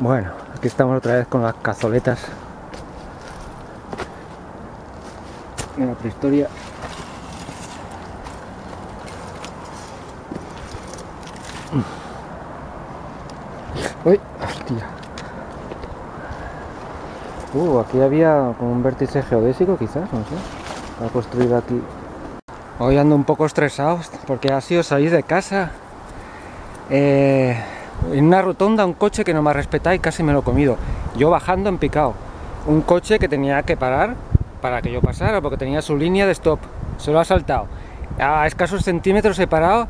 Bueno, aquí estamos otra vez con las cazoletas. En la prehistoria. Uy, hostia. Uh, aquí había como un vértice geodésico quizás, no sé. Ha construido aquí. Hoy ando un poco estresado porque ha sido salir de casa. Eh, en una rotonda un coche que no me ha respetado y casi me lo he comido. Yo bajando en picado. Un coche que tenía que parar para que yo pasara porque tenía su línea de stop. Se lo ha saltado. A escasos centímetros he parado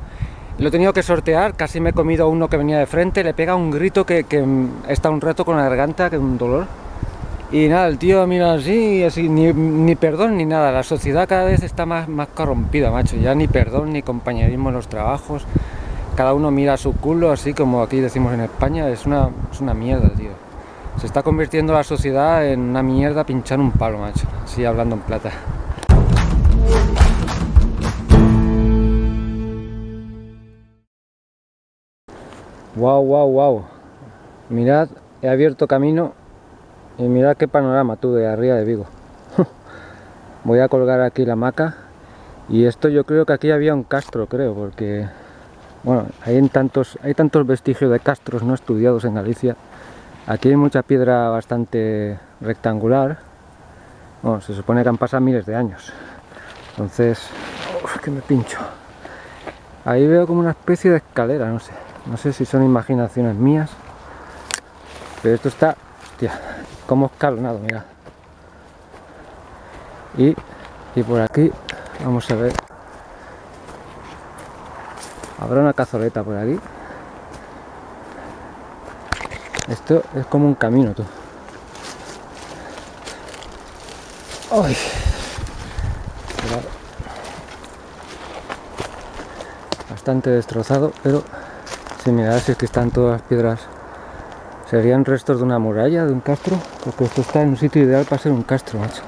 lo he tenido que sortear, casi me he comido uno que venía de frente, le pega un grito que, está un rato con la garganta, que un dolor. Y nada, el tío mira así, así ni, ni, perdón ni nada. La sociedad cada vez está más, más corrompida, macho. Ya ni perdón ni compañerismo en los trabajos. Cada uno mira su culo, así como aquí decimos en España. Es una, es una mierda, tío. Se está convirtiendo la sociedad en una mierda pinchar un palo, macho. Así hablando en plata. Wow, wow, wow. Mirad, he abierto camino y mirad qué panorama tú de arriba de Vigo. Voy a colgar aquí la maca y esto yo creo que aquí había un castro, creo, porque bueno, hay tantos, hay tantos vestigios de castros no estudiados en Galicia. Aquí hay mucha piedra bastante rectangular. Bueno, se supone que han pasado miles de años. Entonces, uf, que me pincho. Ahí veo como una especie de escalera, no sé. No sé si son imaginaciones mías. Pero esto está, hostia, como escalonado, mira. Y, y por aquí, vamos a ver. Habrá una cazoleta por aquí. Esto es como un camino, tú. ¡Ay! Bastante destrozado, pero si miras es que están todas las piedras serían restos de una muralla, de un castro, porque esto está en un sitio ideal para ser un castro, macho.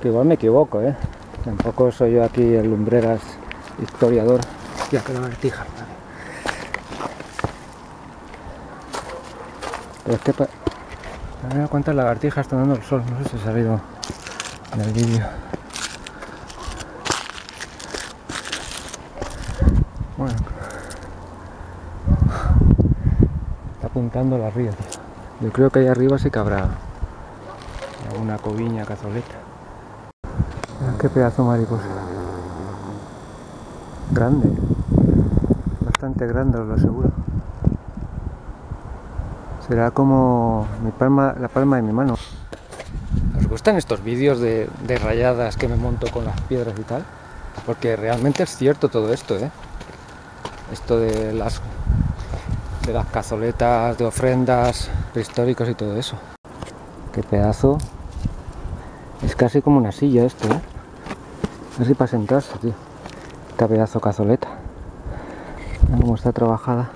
Que igual me equivoco, ¿eh? Tampoco soy yo aquí el lumbreras historiador. Ya que la. Pero es que... Pa... A ver cuántas lagartijas están dando el sol. No sé si ha salido en el vídeo. Bueno. Está apuntando la ría, tío. Yo creo que ahí arriba sí que habrá alguna coviña, cazoleta. Qué pedazo mariposa. Grande. Bastante grande, os lo aseguro. Será como mi palma, la palma de mi mano. ¿Os gustan estos vídeos de, de rayadas que me monto con las piedras y tal? Porque realmente es cierto todo esto, ¿eh? Esto de las de las cazoletas, de ofrendas prehistóricos y todo eso. Qué pedazo. Es casi como una silla esto, ¿eh? Así para sentarse, tío. Esta pedazo cazoleta. Mira cómo está trabajada.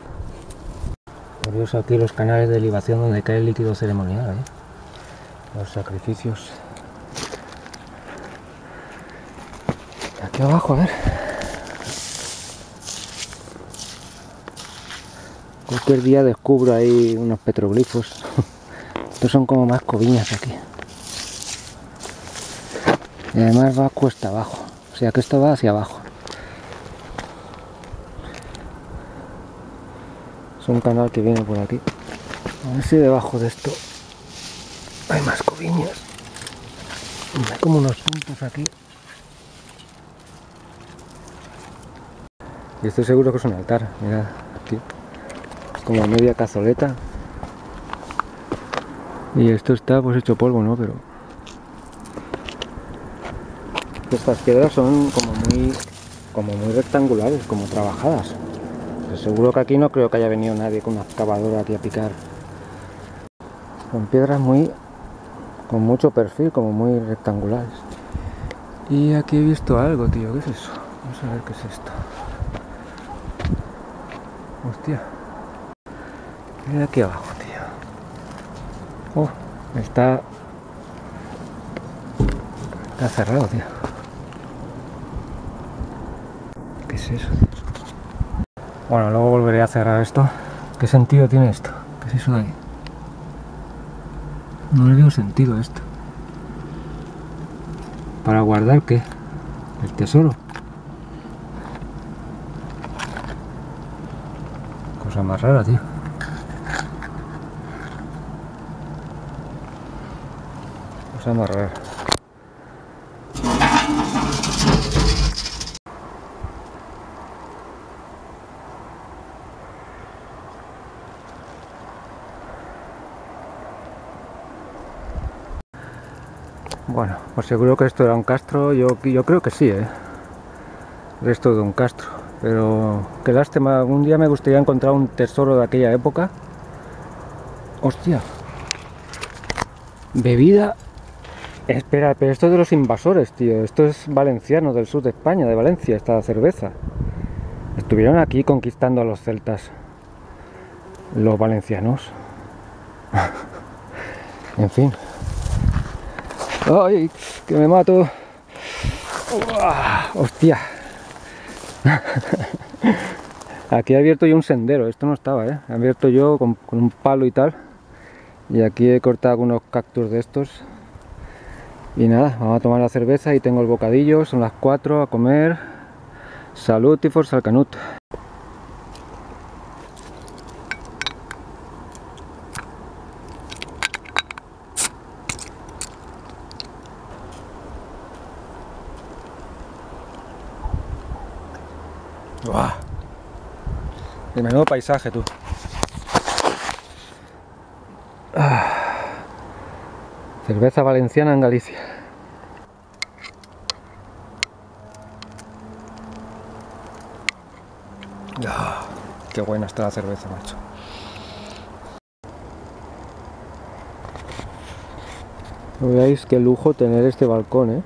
Curioso aquí los canales de libación donde cae el líquido ceremonial, ¿eh? Los sacrificios. Y aquí abajo, a ver. Cualquier día descubro ahí unos petroglifos. Estos son como más coviñas aquí. Y además va cuesta abajo. O sea que esto va hacia abajo. Es un canal que viene por aquí. A ver si debajo de esto hay más coviñas. Hay como unos puntos aquí. Y estoy seguro que es un altar. Mirad, aquí. Es como media cazoleta. Y esto está pues hecho polvo, ¿no? Pero estas piedras son como muy como muy rectangulares, como trabajadas. Seguro que aquí no creo que haya venido nadie con una excavadora aquí a picar. Son piedras muy con mucho perfil, como muy rectangulares. Y aquí he visto algo, tío. ¿Qué es eso? Vamos a ver qué es esto. Hostia. Mira aquí abajo, tío. Oh, está... Está cerrado, tío. ¿Qué es eso? Bueno, luego volveré a cerrar esto ¿Qué sentido tiene esto? ¿Qué es eso de ahí? No le veo sentido a esto. ¿Para guardar qué? El tesoro. Cosa más rara, tío. Cosa más rara. Bueno, pues seguro que esto era un castro, yo, yo creo que sí, ¿eh? Resto de un castro. Pero qué lástima, un día me gustaría encontrar un tesoro de aquella época. Hostia. Bebida. Espera, pero esto es de los invasores, tío. Esto es valenciano, del sur de España, de Valencia, esta cerveza. Estuvieron aquí conquistando a los celtas. Los valencianos. en fin. ¡Ay! ¡Que me mato! ¡Hostia! aquí he abierto yo un sendero, esto no estaba, ¿eh? He abierto yo con, con, un palo y tal. Y aquí he cortado algunos cactus de estos. Y nada, vamos a tomar la cerveza y tengo el bocadillo, son las 4 a comer. Salud y forza al canut. ¡Buah! De menudo paisaje, tú. Ah. Cerveza valenciana en Galicia. Ah, qué buena está la cerveza, macho. Veáis qué lujo tener este balcón, ¿eh?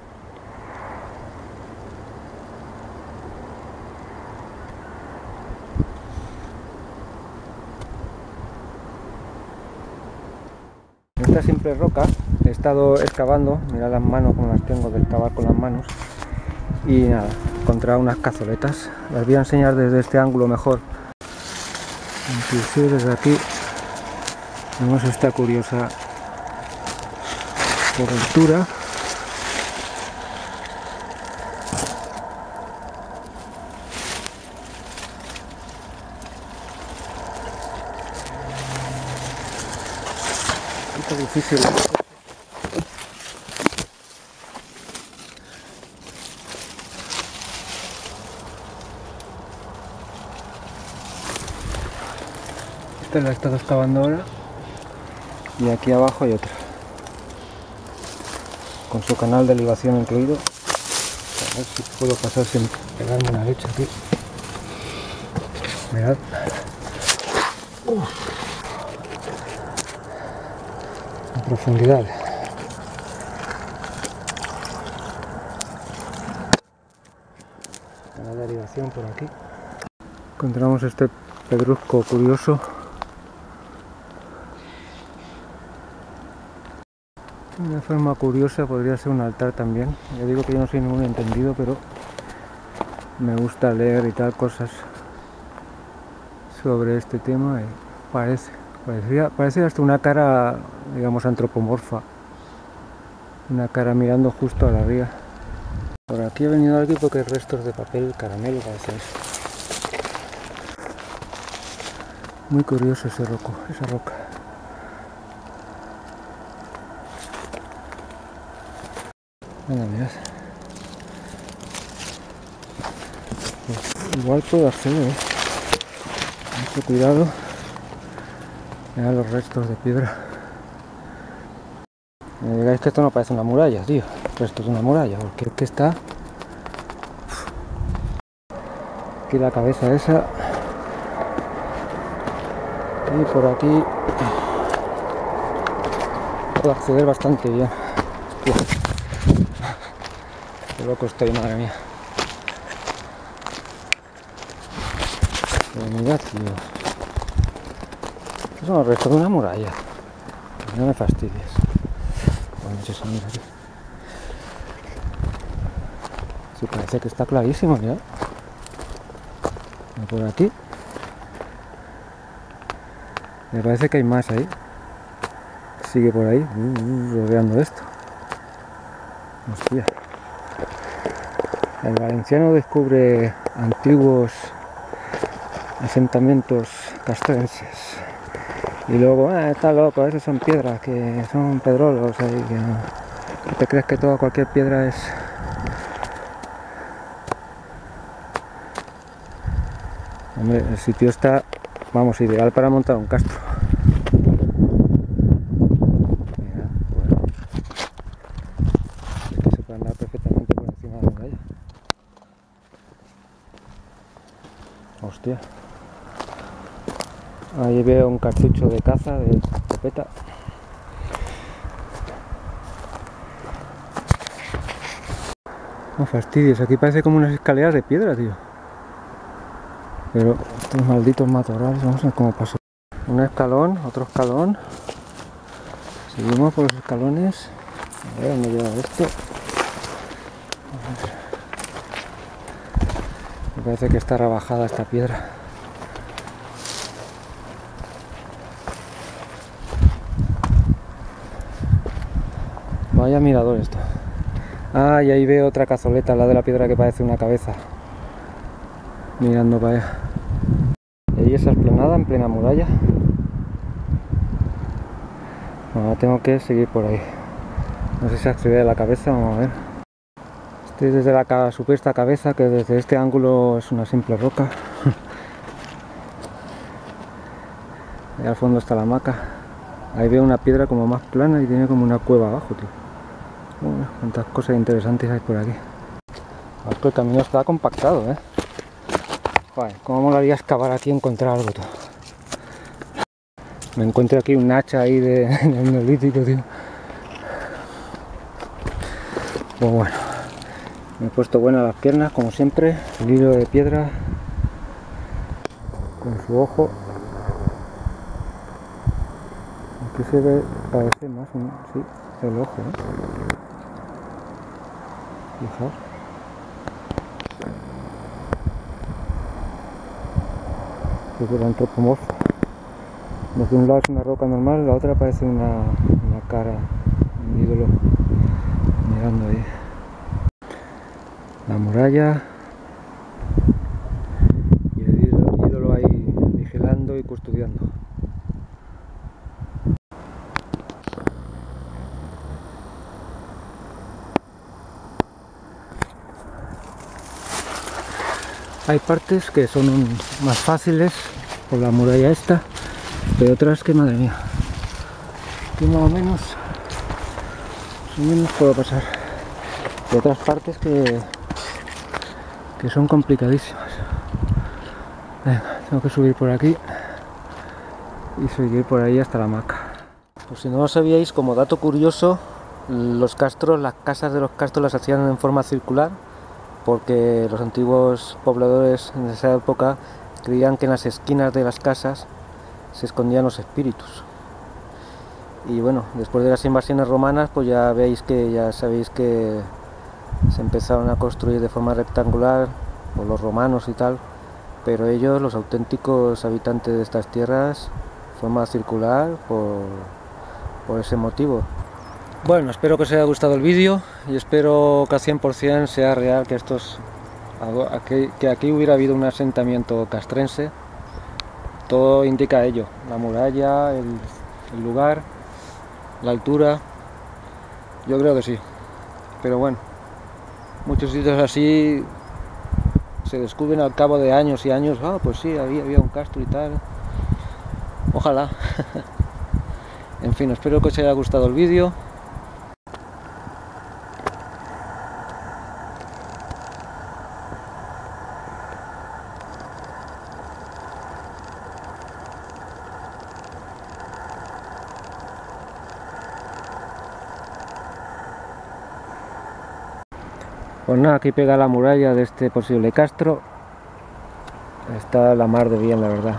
Esta simple roca. He estado excavando, mirad las manos como las tengo de excavar con las manos. Y nada, encontrado unas cazoletas, las voy a enseñar desde este ángulo mejor. Inclusive desde aquí vemos esta curiosa cobertura difícil. Esta la he estado excavando ahora. Y aquí abajo hay otra. Con su canal de ligación incluido. A ver si puedo pasar sin pegarme una leche aquí. Mirad. Uf. Profundidad. Canal de ligación por aquí. Encontramos este pedrusco curioso. Una forma curiosa podría ser un altar también. Ya digo que yo no soy ningún entendido, pero me gusta leer y tal cosas sobre este tema y parece, parecía, hasta una cara, digamos, antropomorfa. Una cara mirando justo a la ría. Por aquí he venido aquí porque hay restos de papel caramelo, parece. Muy curioso ese roco, esa roca. Venga, mirad. Pues igual puedo acceder, ¿eh? Mucho cuidado. Mirad los restos de piedra. Me digáis que esto no parece una muralla, tío. Restos de una muralla, porque que está. Aquí la cabeza esa. Y por aquí puedo acceder bastante bien. Hostia. Qué loco estoy, madre mía. Pero mira. Estos son los restos de una muralla. No me fastidies. Sí, parece que está clarísimo, mira. Por aquí. Me parece que hay más ahí. Sigue por ahí, uh, uh, rodeando esto. Hostia. El valenciano descubre antiguos asentamientos castrenses. Y luego, ah, está loco, esos son piedras, que son pedrolos ahí, que no. ¿Te crees que toda cualquier piedra es Hombre, el sitio está, vamos, ideal para montar un castro. Mira, bueno. Es que se puede andar perfectamente por encima de la muralla. Hostia. Ahí veo un cartucho de caza de escopeta. No fastidies, aquí parece como unas escaleras de piedra, tío. Pero estos malditos matorrales, vamos a ver cómo pasó. Un escalón, otro escalón. Seguimos por los escalones. A ver dónde lleva esto. Me parece que está rebajada esta piedra. Vaya mirador esto. Ah, y ahí veo otra cazoleta, la de la piedra que parece una cabeza. Mirando para allá. Y ahí esa esplanada en plena muralla. Tengo que seguir por ahí. No sé si accede a la cabeza, vamos a ver. Este es desde la supuesta cabeza, que desde este ángulo es una simple roca. Ahí al fondo está la hamaca. Ahí veo una piedra como más plana y tiene como una cueva abajo, tío. Bueno, cuántas cosas interesantes hay por aquí. el camino está compactado, ¿eh? Joder, cómo molaría excavar aquí y encontrar algo, todo. Me encuentro aquí un hacha ahí de, del neolítico, tío. Pues bueno, me he puesto buenas las piernas, como siempre. El hilo de piedra con su ojo. Aquí se ve, parece más, sí, el ojo, ¿eh? Fijaos. Súper antropomorfo. De un lado es una roca normal, la otra parece una, una cara, un ídolo mirando ahí. La muralla y el ídolo ahí vigilando y custodiando. Hay partes que son más fáciles por la muralla esta, pero otras que madre mía. Aquí más o menos, menos puedo pasar. Y otras partes que, que son complicadísimas. Venga, tengo que subir por aquí y seguir por ahí hasta la hamaca. Pues si no lo sabíais, como dato curioso, los castros, las casas de los castros las hacían en forma circular porque los antiguos pobladores en esa época creían que en las esquinas de las casas se escondían los espíritus. Y bueno, después de las invasiones romanas, pues ya veis que ya sabéis que se empezaron a construir de forma rectangular por los romanos y tal, pero ellos, los auténticos habitantes de estas tierras, forma circular por, por ese motivo. Bueno, espero que os haya gustado el vídeo y espero que al 100% sea real que estos que aquí hubiera habido un asentamiento castrense. Todo indica ello, la muralla, el, lugar, la altura. Yo creo que sí. Pero bueno, muchos sitios así se descubren al cabo de años y años. Ah, pues sí, había un castro y tal. Ojalá. en fin, espero que os haya gustado el vídeo. Pues nada, aquí pega la muralla de este posible castro. Está la mar de bien, la verdad.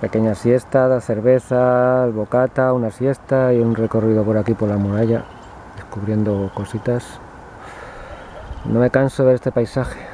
Pequeña siesta, da cerveza, bocata, una siesta y un recorrido por aquí por la muralla, descubriendo cositas. No me canso de este paisaje.